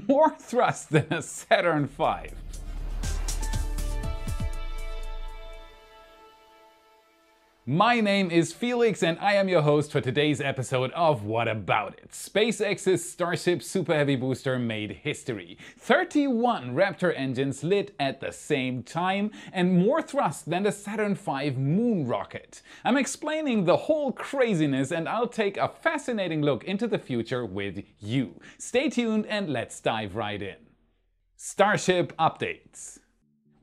More thrust than a Saturn V. My name is Felix and I am your host for today's episode of What About It? SpaceX's Starship Super Heavy booster made history. 31 Raptor engines lit at the same time and more thrust than the Saturn V moon rocket. I'm explaining the whole craziness and I'll take a fascinating look into the future with you. Stay tuned and let's dive right in. Starship updates.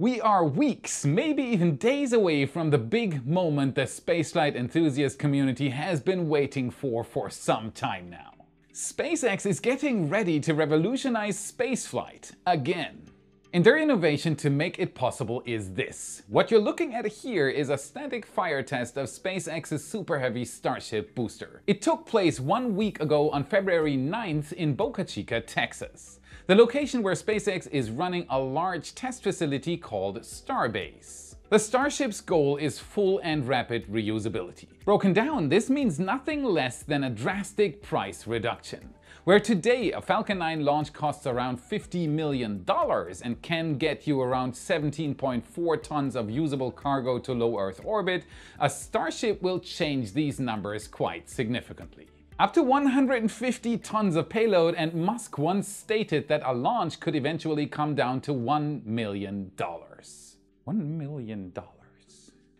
We are weeks, maybe even days away from the big moment the spaceflight enthusiast community has been waiting for for some time now. SpaceX is getting ready to revolutionize spaceflight again. And their innovation to make it possible is this. What you're looking at here is a static fire test of SpaceX's Super Heavy Starship booster. It took place one week ago on February 9th in Boca Chica, Texas the location where SpaceX is running a large test facility called Starbase. The Starship's goal is full and rapid reusability. Broken down, this means nothing less than a drastic price reduction. Where today a Falcon 9 launch costs around $50 million and can get you around 17.4 tons of usable cargo to low Earth orbit, a Starship will change these numbers quite significantly up to 150 tons of payload and Musk once stated that a launch could eventually come down to $1 million. $1 million.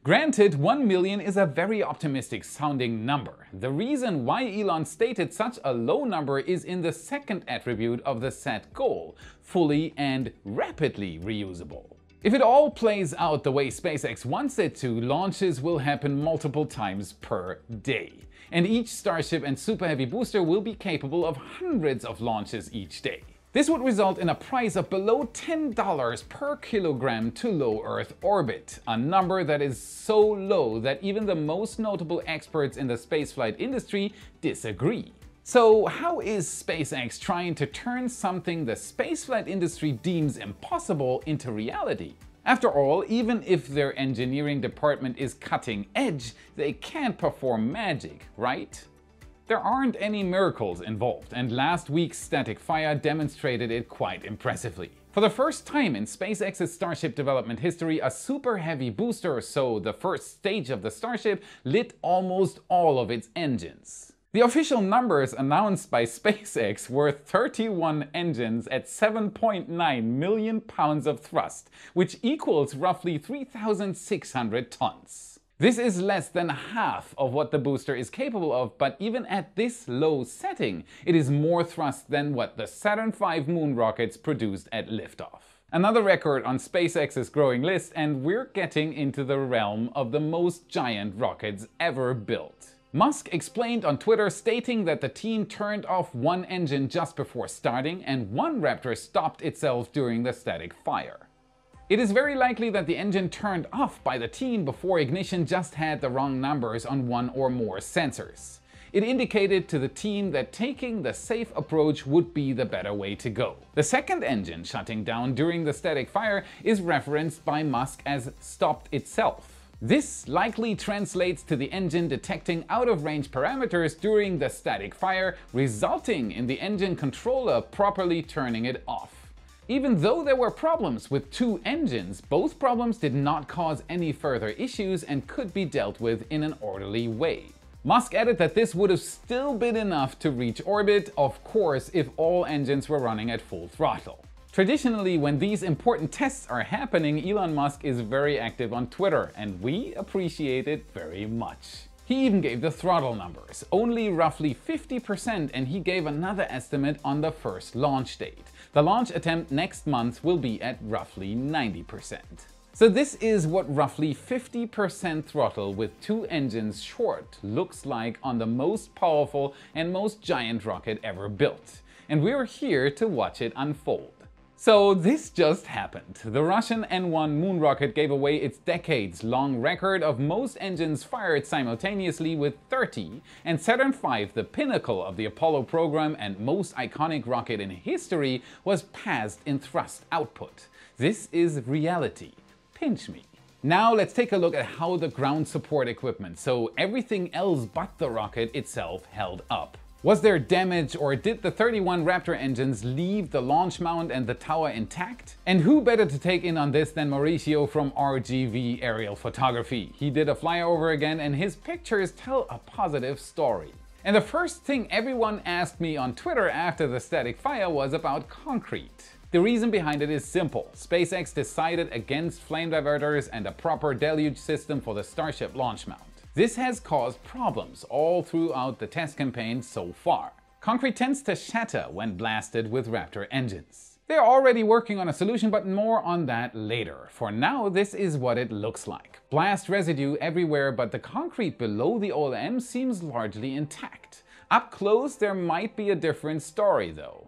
Granted, 1 million is a very optimistic sounding number. The reason why Elon stated such a low number is in the second attribute of the set goal, fully and rapidly reusable. If it all plays out the way SpaceX wants it to, launches will happen multiple times per day and each Starship and Super Heavy booster will be capable of hundreds of launches each day. This would result in a price of below $10 per kilogram to low Earth orbit, a number that is so low that even the most notable experts in the spaceflight industry disagree. So how is SpaceX trying to turn something the spaceflight industry deems impossible into reality? After all, even if their engineering department is cutting edge, they can't perform magic, right? There aren't any miracles involved, and last week's static fire demonstrated it quite impressively. For the first time in SpaceX's Starship development history, a super heavy booster, so the first stage of the Starship, lit almost all of its engines. The official numbers announced by SpaceX were 31 engines at 7.9 million pounds of thrust, which equals roughly 3,600 tons. This is less than half of what the booster is capable of, but even at this low setting, it is more thrust than what the Saturn V moon rockets produced at liftoff. Another record on SpaceX's growing list, and we're getting into the realm of the most giant rockets ever built. Musk explained on Twitter stating that the team turned off one engine just before starting and one Raptor stopped itself during the static fire. It is very likely that the engine turned off by the team before ignition just had the wrong numbers on one or more sensors. It indicated to the team that taking the safe approach would be the better way to go. The second engine shutting down during the static fire is referenced by Musk as stopped itself. This likely translates to the engine detecting out-of-range parameters during the static fire, resulting in the engine controller properly turning it off. Even though there were problems with two engines, both problems did not cause any further issues and could be dealt with in an orderly way. Musk added that this would have still been enough to reach orbit, of course if all engines were running at full throttle. Traditionally, when these important tests are happening, Elon Musk is very active on Twitter, and we appreciate it very much. He even gave the throttle numbers, only roughly 50% and he gave another estimate on the first launch date. The launch attempt next month will be at roughly 90%. So this is what roughly 50% throttle with two engines short looks like on the most powerful and most giant rocket ever built. And we're here to watch it unfold. So this just happened. The Russian N-1 moon rocket gave away its decades-long record of most engines fired simultaneously with 30, and Saturn V, the pinnacle of the Apollo program and most iconic rocket in history, was passed in thrust output. This is reality. Pinch me. Now let's take a look at how the ground support equipment, so everything else but the rocket itself, held up. Was there damage or did the 31 Raptor engines leave the launch mount and the tower intact? And who better to take in on this than Mauricio from RGV Aerial Photography. He did a flyover again and his pictures tell a positive story. And the first thing everyone asked me on Twitter after the static fire was about concrete. The reason behind it is simple. SpaceX decided against flame diverters and a proper deluge system for the Starship launch mount. This has caused problems all throughout the test campaign so far. Concrete tends to shatter when blasted with Raptor engines. They're already working on a solution, but more on that later. For now, this is what it looks like. Blast residue everywhere, but the concrete below the OLM seems largely intact. Up close, there might be a different story though.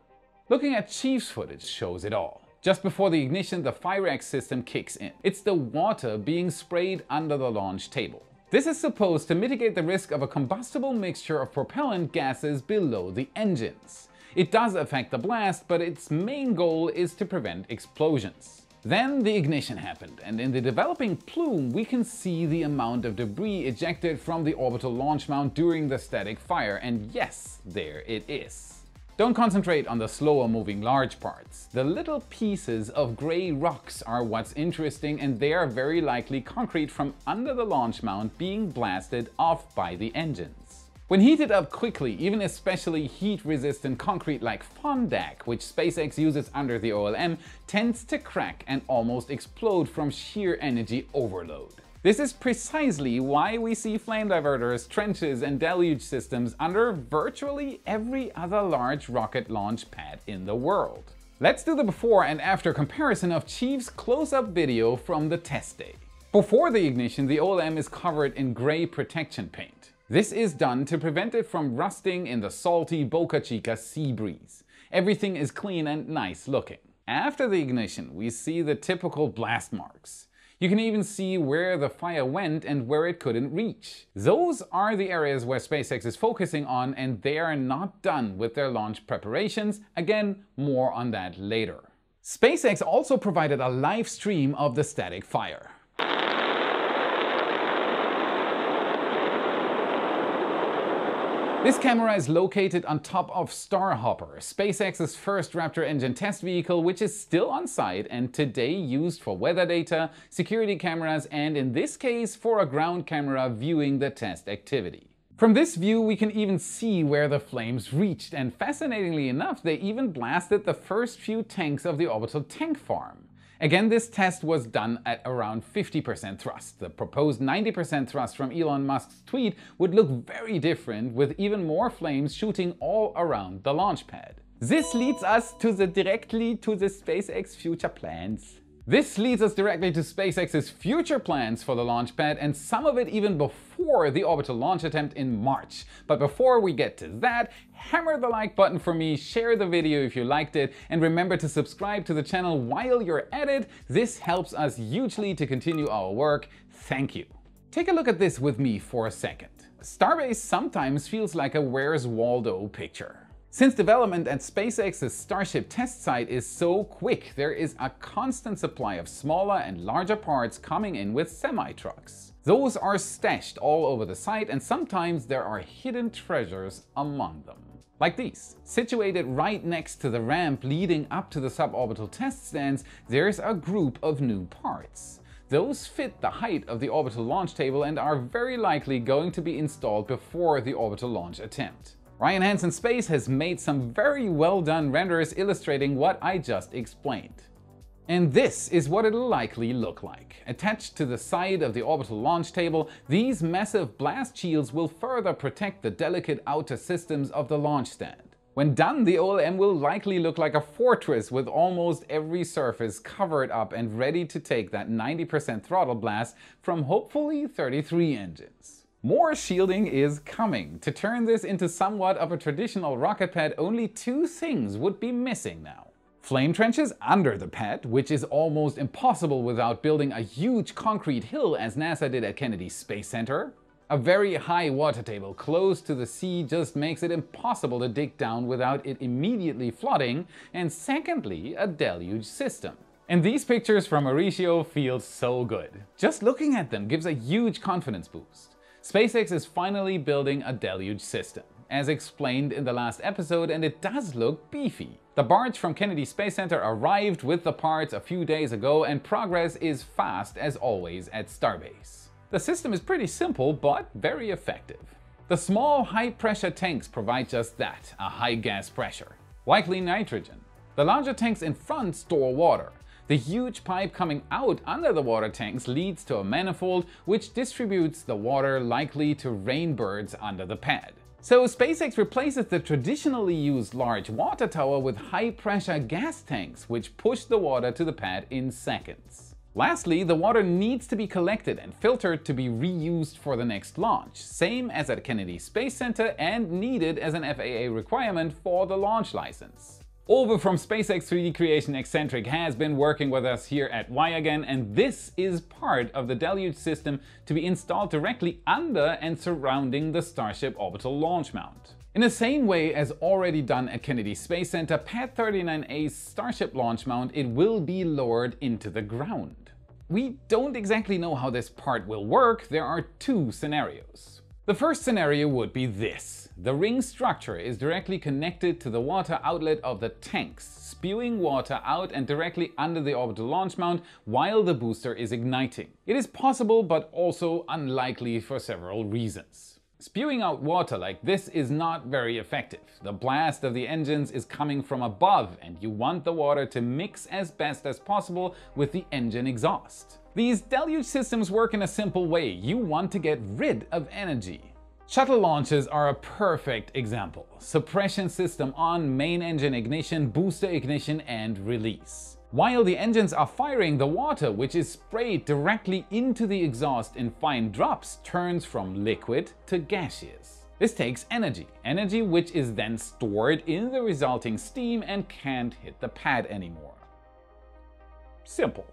Looking at Chief's footage shows it all. Just before the ignition, the Firex system kicks in. It's the water being sprayed under the launch table. This is supposed to mitigate the risk of a combustible mixture of propellant gases below the engines. It does affect the blast, but its main goal is to prevent explosions. Then the ignition happened, and in the developing plume we can see the amount of debris ejected from the orbital launch mount during the static fire, and yes, there it is. Don't concentrate on the slower moving large parts. The little pieces of grey rocks are what's interesting and they are very likely concrete from under the launch mount being blasted off by the engines. When heated up quickly, even especially heat-resistant concrete like Fondag, which SpaceX uses under the OLM, tends to crack and almost explode from sheer energy overload. This is precisely why we see flame diverters, trenches and deluge systems under virtually every other large rocket launch pad in the world. Let's do the before and after comparison of Chief's close-up video from the test day. Before the ignition, the OLM is covered in gray protection paint. This is done to prevent it from rusting in the salty Boca Chica sea breeze. Everything is clean and nice looking. After the ignition, we see the typical blast marks. You can even see where the fire went and where it couldn't reach. Those are the areas where SpaceX is focusing on and they are not done with their launch preparations. Again, more on that later. SpaceX also provided a live stream of the static fire. This camera is located on top of Starhopper, SpaceX's first Raptor engine test vehicle, which is still on site and today used for weather data, security cameras, and in this case for a ground camera viewing the test activity. From this view, we can even see where the flames reached, and fascinatingly enough, they even blasted the first few tanks of the orbital tank farm. Again, this test was done at around 50% thrust. The proposed 90% thrust from Elon Musk's tweet would look very different with even more flames shooting all around the launch pad. This leads us to the directly to the SpaceX future plans. This leads us directly to SpaceX's future plans for the launch pad and some of it even before the orbital launch attempt in March. But before we get to that, hammer the like button for me, share the video if you liked it, and remember to subscribe to the channel while you're at it. This helps us hugely to continue our work. Thank you. Take a look at this with me for a second. Starbase sometimes feels like a Where's Waldo picture. Since development at SpaceX's Starship test site is so quick, there is a constant supply of smaller and larger parts coming in with semi-trucks. Those are stashed all over the site and sometimes there are hidden treasures among them. Like these. Situated right next to the ramp leading up to the suborbital test stands, there's a group of new parts. Those fit the height of the orbital launch table and are very likely going to be installed before the orbital launch attempt. Ryan Hansen Space has made some very well done renders illustrating what I just explained. And this is what it'll likely look like. Attached to the side of the orbital launch table, these massive blast shields will further protect the delicate outer systems of the launch stand. When done, the OLM will likely look like a fortress with almost every surface covered up and ready to take that 90% throttle blast from hopefully 33 engines. More shielding is coming. To turn this into somewhat of a traditional rocket pad, only two things would be missing now. Flame trenches under the pad, which is almost impossible without building a huge concrete hill as NASA did at Kennedy Space Center. A very high water table close to the sea just makes it impossible to dig down without it immediately flooding, and secondly, a deluge system. And these pictures from Mauricio feel so good. Just looking at them gives a huge confidence boost. SpaceX is finally building a deluge system. as explained in the last episode, and it does look beefy. The barge from Kennedy Space Center arrived with the parts a few days ago, and progress is fast as always at Starbase. The system is pretty simple, but very effective. The small high-pressure tanks provide just that, a high gas pressure, likely nitrogen. The larger tanks in front store water. The huge pipe coming out under the water tanks leads to a manifold which distributes the water likely to rainbirds under the pad. So SpaceX replaces the traditionally used large water tower with high pressure gas tanks which push the water to the pad in seconds. Lastly, the water needs to be collected and filtered to be reused for the next launch, same as at Kennedy Space Center and needed as an FAA requirement for the launch license. Ove from SpaceX 3D Creation Eccentric has been working with us here at WAI Again, and this is part of the Deluge system to be installed directly under and surrounding the Starship orbital launch mount. In the same way as already done at Kennedy Space Center, Pad 39A's Starship launch mount, it will be lowered into the ground. We don't exactly know how this part will work, there are two scenarios. The first scenario would be this. The ring structure is directly connected to the water outlet of the tanks, spewing water out and directly under the orbital launch mount while the booster is igniting. It is possible but also unlikely for several reasons. Spewing out water like this is not very effective. The blast of the engines is coming from above and you want the water to mix as best as possible with the engine exhaust. These deluge systems work in a simple way. You want to get rid of energy. Shuttle launches are a perfect example. Suppression system on, main engine ignition, booster ignition and release. While the engines are firing, the water, which is sprayed directly into the exhaust in fine drops, turns from liquid to gaseous. This takes energy, energy which is then stored in the resulting steam and can't hit the pad anymore. Simple.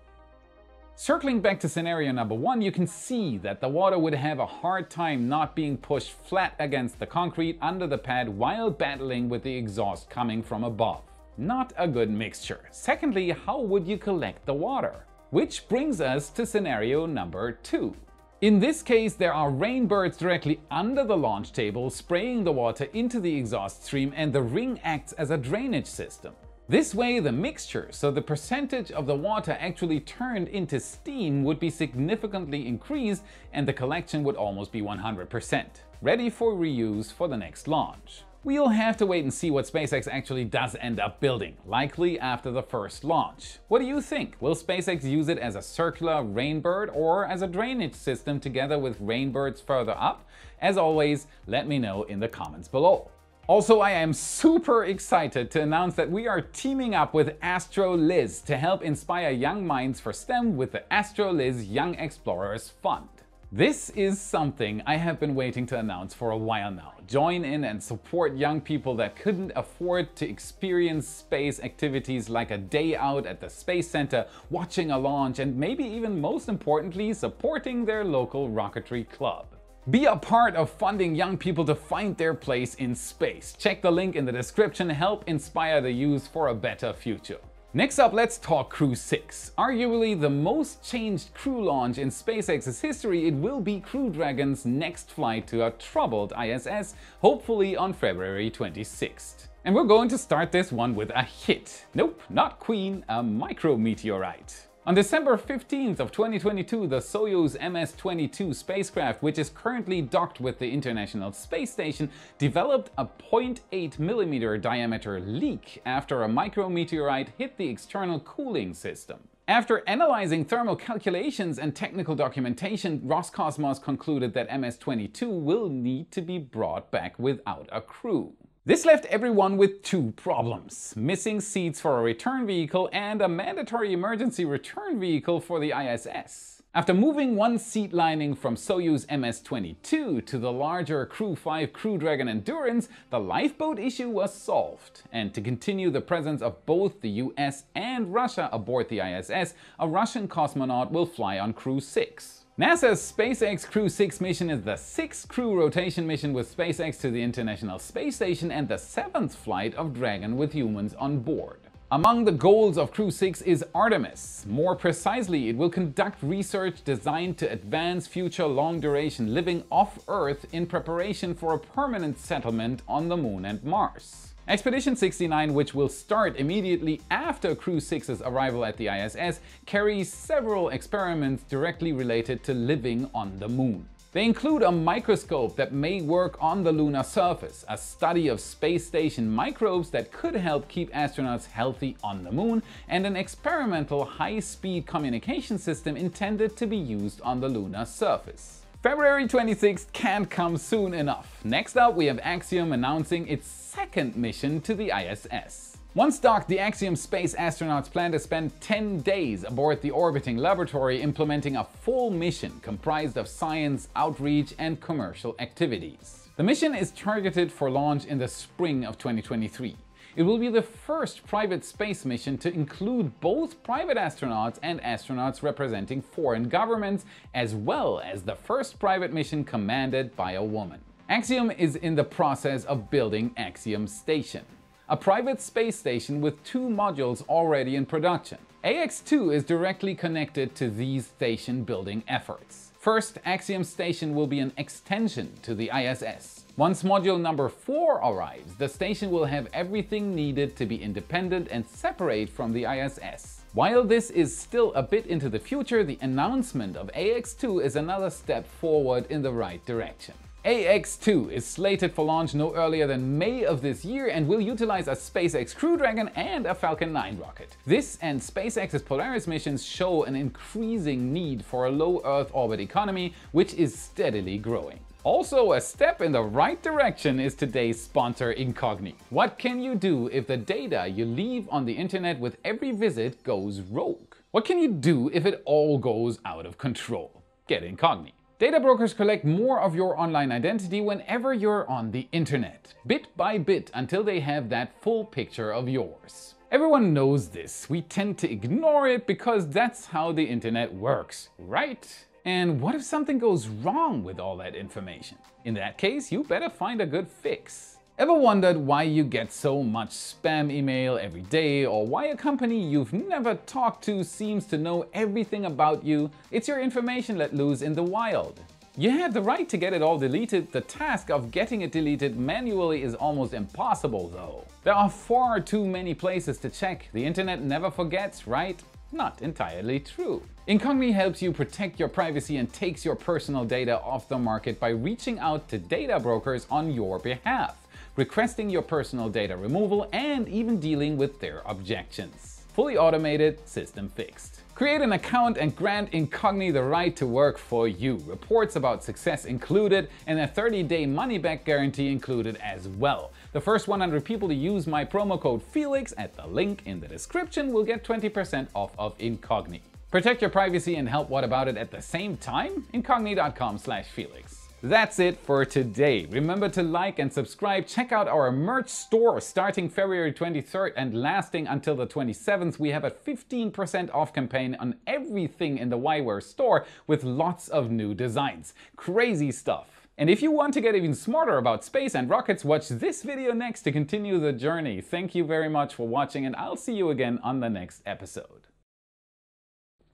Circling back to scenario number one, you can see that the water would have a hard time not being pushed flat against the concrete under the pad while battling with the exhaust coming from above. Not a good mixture. Secondly, how would you collect the water? Which brings us to scenario number two. In this case, there are rainbirds directly under the launch table spraying the water into the exhaust stream and the ring acts as a drainage system. This way the mixture, so the percentage of the water actually turned into steam would be significantly increased and the collection would almost be 100%, ready for reuse for the next launch. We'll have to wait and see what SpaceX actually does end up building, likely after the first launch. What do you think? Will SpaceX use it as a circular rainbird or as a drainage system together with rainbirds further up? As always, let me know in the comments below. Also, I am super excited to announce that we are teaming up with AstroLiz to help inspire young minds for STEM with the AstroLiz Young Explorers Fund. This is something I have been waiting to announce for a while now. Join in and support young people that couldn't afford to experience space activities like a day out at the Space Center, watching a launch, and maybe even most importantly, supporting their local rocketry club. Be a part of funding young people to find their place in space. Check the link in the description, help inspire the youth for a better future. Next up, let's talk Crew 6. Arguably the most changed crew launch in SpaceX's history, it will be Crew Dragon's next flight to a troubled ISS, hopefully on February 26th. And we're going to start this one with a hit. Nope, not Queen, a micrometeorite. On December 15th of 2022, the Soyuz MS-22 spacecraft, which is currently docked with the International Space Station, developed a 0.8 millimeter diameter leak after a micrometeorite hit the external cooling system. After analyzing thermal calculations and technical documentation, Roscosmos concluded that MS-22 will need to be brought back without a crew. This left everyone with two problems, missing seats for a return vehicle and a mandatory emergency return vehicle for the ISS. After moving one seat lining from Soyuz MS-22 to the larger Crew 5 Crew Dragon Endurance, the lifeboat issue was solved. And to continue the presence of both the US and Russia aboard the ISS, a Russian cosmonaut will fly on Crew 6. NASA's SpaceX Crew 6 mission is the sixth crew rotation mission with SpaceX to the International Space Station and the seventh flight of Dragon with humans on board. Among the goals of Crew 6 is Artemis. More precisely, it will conduct research designed to advance future long duration living off Earth in preparation for a permanent settlement on the Moon and Mars. Expedition 69, which will start immediately after Crew 6's arrival at the ISS, carries several experiments directly related to living on the Moon. They include a microscope that may work on the lunar surface, a study of space station microbes that could help keep astronauts healthy on the moon, and an experimental high-speed communication system intended to be used on the lunar surface. February 26th can't come soon enough. Next up, we have Axiom announcing its second mission to the ISS. Once docked, the Axiom space astronauts plan to spend 10 days aboard the orbiting laboratory implementing a full mission comprised of science, outreach, and commercial activities. The mission is targeted for launch in the spring of 2023. It will be the first private space mission to include both private astronauts and astronauts representing foreign governments, as well as the first private mission commanded by a woman. Axiom is in the process of building Axiom Station a private space station with two modules already in production. AX2 is directly connected to these station building efforts. First, Axiom Station will be an extension to the ISS. Once module number 4 arrives, the station will have everything needed to be independent and separate from the ISS. While this is still a bit into the future, the announcement of AX2 is another step forward in the right direction. AX2 is slated for launch no earlier than May of this year and will utilize a SpaceX Crew Dragon and a Falcon 9 rocket. This and SpaceX's Polaris missions show an increasing need for a low Earth orbit economy, which is steadily growing. Also, a step in the right direction is today's sponsor Incogni. What can you do if the data you leave on the internet with every visit goes rogue? What can you do if it all goes out of control? Get Incogni. Data brokers collect more of your online identity whenever you're on the internet, bit by bit until they have that full picture of yours. Everyone knows this. We tend to ignore it because that's how the internet works, right? And what if something goes wrong with all that information? In that case, you better find a good fix. Ever wondered why you get so much spam email every day or why a company you've never talked to seems to know everything about you? It's your information let loose in the wild. You have the right to get it all deleted, the task of getting it deleted manually is almost impossible though. There are far too many places to check, the internet never forgets, right? Not entirely true. Incogni helps you protect your privacy and takes your personal data off the market by reaching out to data brokers on your behalf requesting your personal data removal, and even dealing with their objections. Fully automated, system fixed. Create an account and grant Incogni the right to work for you. Reports about success included and a 30-day money-back guarantee included as well. The first 100 people to use my promo code FELIX at the link in the description will get 20% off of Incogni. Protect your privacy and help What About It at the same time? Incogni.com slash Felix. That's it for today. Remember to like and subscribe. Check out our merch store starting February 23rd and lasting until the 27th. We have a 15% off campaign on everything in the WAIWear store with lots of new designs. Crazy stuff. And if you want to get even smarter about space and rockets, watch this video next to continue the journey. Thank you very much for watching and I'll see you again on the next episode.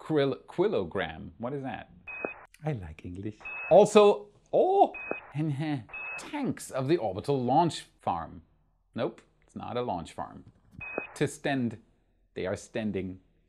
Krill Quillogram, what is that? I like English. Also, Oh, and tanks of the orbital launch farm. Nope, it's not a launch farm. To stand, they are standing